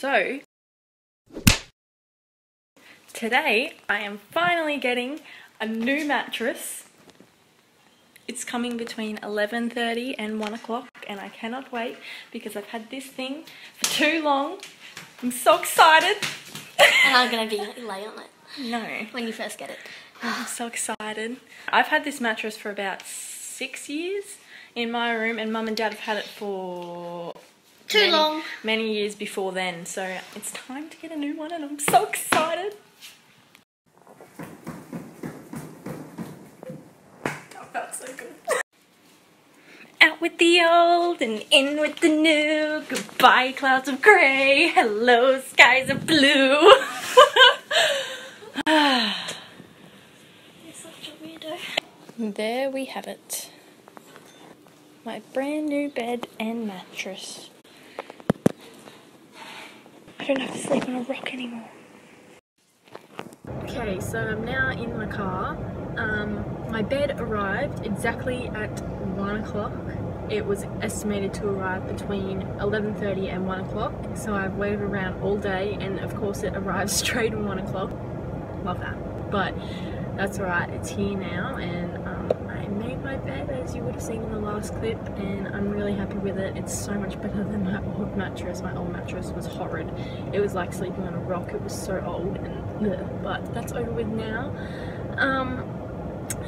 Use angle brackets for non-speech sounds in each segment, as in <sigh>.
So, today I am finally getting a new mattress. It's coming between 11.30 and 1 o'clock and I cannot wait because I've had this thing for too long. I'm so excited. And I'm gonna be <laughs> lay on it No, when you first get it. I'm so excited. I've had this mattress for about six years in my room and mum and dad have had it for Too many, long. many years before then. So it's time to get a new one and I'm so excited. Oh, that felt so good. Out with the old and in with the new. Goodbye, clouds of grey. Hello, skies of blue. You're such a weirdo. There we have it. My brand new bed and mattress. Don't have to sleep on a rock anymore. Okay, so I'm now in my car. Um, my bed arrived exactly at 1 o'clock. It was estimated to arrive between 11.30 and 1 o'clock. So I've waited around all day and of course it <laughs> arrived straight at 1 o'clock. Love that. But that's alright, it's here now and um, Made my bed as you would have seen in the last clip and I'm really happy with it. It's so much better than my old mattress. My old mattress was horrid. It was like sleeping on a rock. It was so old and ugh. but that's over with now. Um,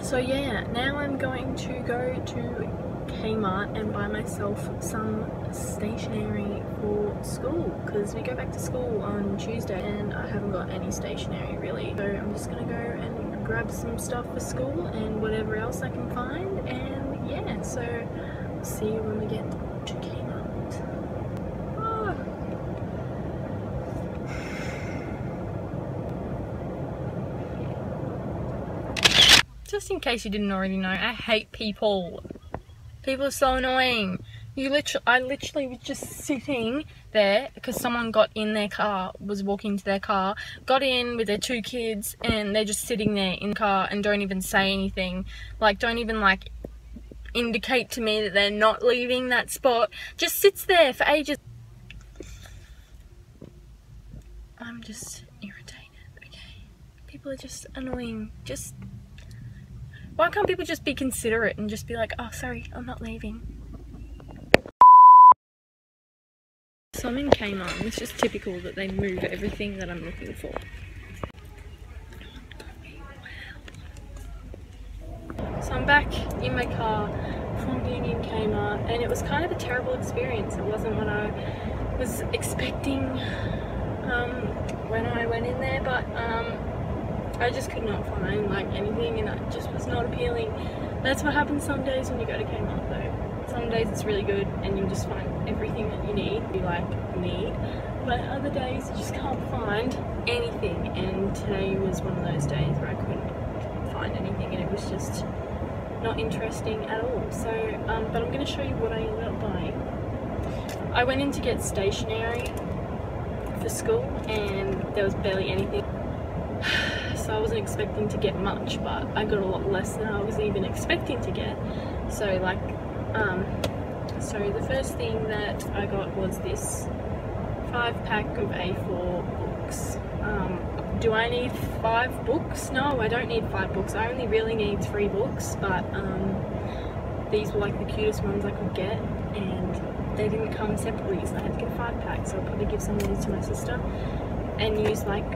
so yeah, now I'm going to go to Kmart and buy myself some stationery for school because we go back to school on Tuesday and I haven't got any stationery really. So I'm just gonna go and grab some stuff for school and whatever else I can find and yeah, so see you when we get to Kmart. Ah. Just in case you didn't already know, I hate people. People are so annoying. You literally, I literally was just sitting there because someone got in their car, was walking to their car, got in with their two kids, and they're just sitting there in the car and don't even say anything. Like, don't even like indicate to me that they're not leaving that spot. Just sits there for ages. I'm just irritated. Okay, people are just annoying. Just why can't people just be considerate and just be like, oh, sorry, I'm not leaving? So I'm in Kmart it's just typical that they move everything that I'm looking for. So I'm back in my car from being in Kmart and it was kind of a terrible experience. It wasn't what I was expecting um, when I went in there, but um, I just could not find like anything and it just was not appealing. That's what happens some days when you go to Kmart though. Some days it's really good and you just find everything that you need, you like need. But other days you just can't find anything and today was one of those days where I couldn't find anything and it was just not interesting at all. So, um, but I'm going to show you what I ended up buying. I went in to get stationery for school and there was barely anything <sighs> so I wasn't expecting to get much but I got a lot less than I was even expecting to get so like um, so the first thing that I got was this five pack of A4 books um, do I need five books? No I don't need five books I only really need three books but um, these were like the cutest ones I could get and they didn't come separately so I had to get five pack so I'll probably give some of these to my sister and use like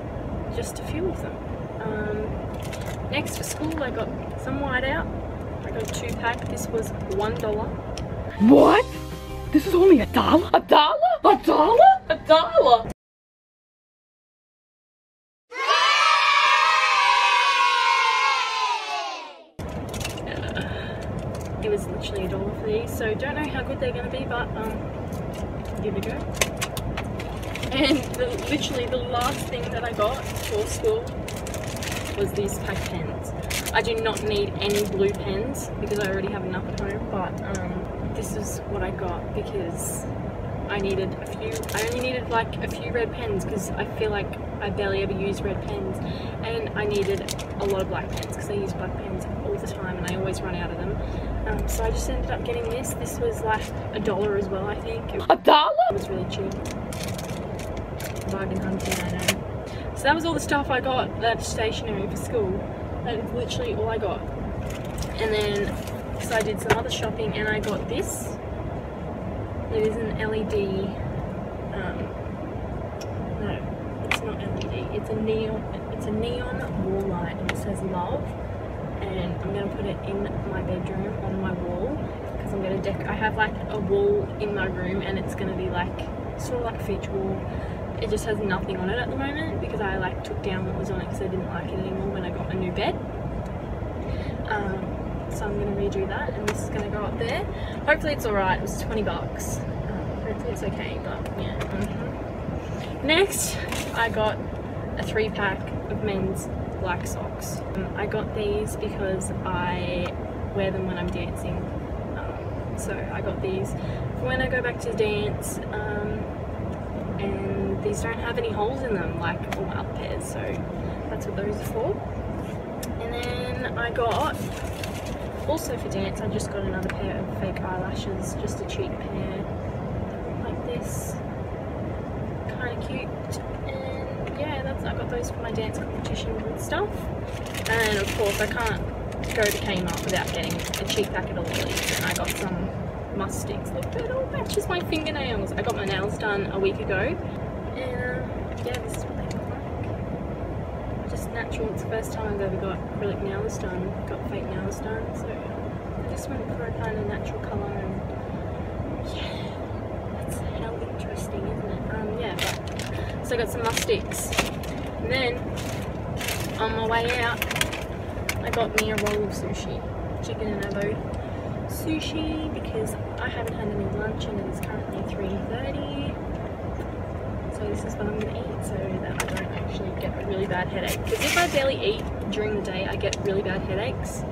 just a few of them. Um, next for school I got some whiteout. A two pack. This was one dollar. What? This is only a dollar? A dollar? A dollar? A dollar? It was literally a dollar for these, so don't know how good they're gonna be, but um, it a go. And the, literally the last thing that I got for school was these pack pens. I do not need any blue pens because I already have enough at home, but um, this is what I got because I needed a few, I only needed like a few red pens because I feel like I barely ever use red pens and I needed a lot of black pens because I use black pens all the time and I always run out of them. Um, so I just ended up getting this. This was like a dollar as well, I think. It A dollar? It was really cheap. bargain hunting, I know. So that was all the stuff I got that's stationery for school. That is literally all I got. And then, so I did some other shopping and I got this. It is an LED, um, no, it's not LED, it's a neon, it's a neon wall light and it says love. And I'm gonna put it in my bedroom on my wall because I'm gonna deck, I have like a wall in my room and it's gonna be like, sort of like a feature wall it just has nothing on it at the moment because I like took down what was on it because I didn't like it anymore when I got my new bed. Um, so I'm going to redo that and this is going to go up there. Hopefully it's alright, it was 20 bucks. Um, hopefully it's okay, but yeah. Mm -hmm. Next, I got a three pack of men's black socks. Um, I got these because I wear them when I'm dancing. Um, so I got these for when I go back to dance um, and these don't have any holes in them like all my other pairs so that's what those are for. And then I got also for dance I just got another pair of fake eyelashes just a cheap pair like this. Kind of cute. And yeah that's I got those for my dance competition and stuff. And of course I can't go to Kmart without getting a cheap packet of lollies and I got some musk sticks. Look, it all matches my fingernails. I got my nails done a week ago and um, yeah, this is what they look like. Just natural, it's the first time I've ever got acrylic nails done, got fake nails done, so I just went for a kind of natural colour and yeah, that's how interesting, isn't it? Um, yeah, but, so I got some musk sticks, and then on my way out, I got me a roll of sushi, chicken and avo sushi because I haven't had any lunch and it's currently 3.30 so this is what I'm going to eat so that I don't actually get a really bad headache. Because if I barely eat during the day, I get really bad headaches,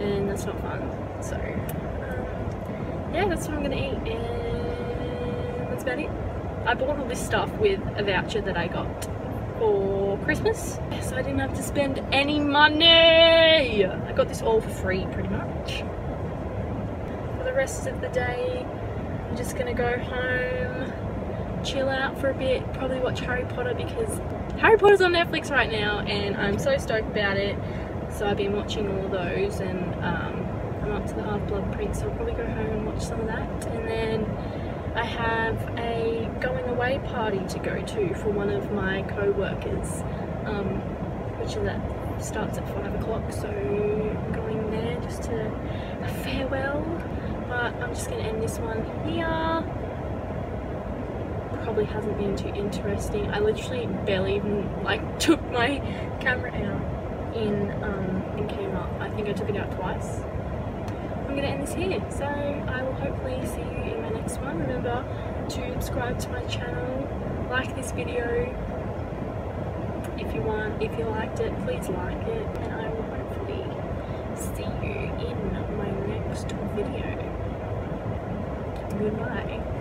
and that's not fun. So, um, yeah, that's what I'm going to eat, and that's about it. I bought all this stuff with a voucher that I got for Christmas, so I didn't have to spend any money. I got this all for free, pretty much. Rest of the day, I'm just to go home chill out for a bit, probably watch Harry Potter because Harry Potter's on Netflix right now and I'm so stoked about it. So I've been watching all those and um, I'm up to the Half-Blood Prince so I'll probably go home and watch some of that. And then I have a going away party to go to for one of my co-workers, um, which is at, starts at 5 o'clock so I'm going there just to a farewell. But I'm just going to end this one here probably hasn't been too interesting. I literally barely even like <laughs> took my camera out in um, in Kmart. I think I took it out twice. I'm gonna end this here. So I will hopefully see you in my next one. Remember to subscribe to my channel, like this video if you want. If you liked it, please like it, and I will hopefully see you in my next video. Goodbye.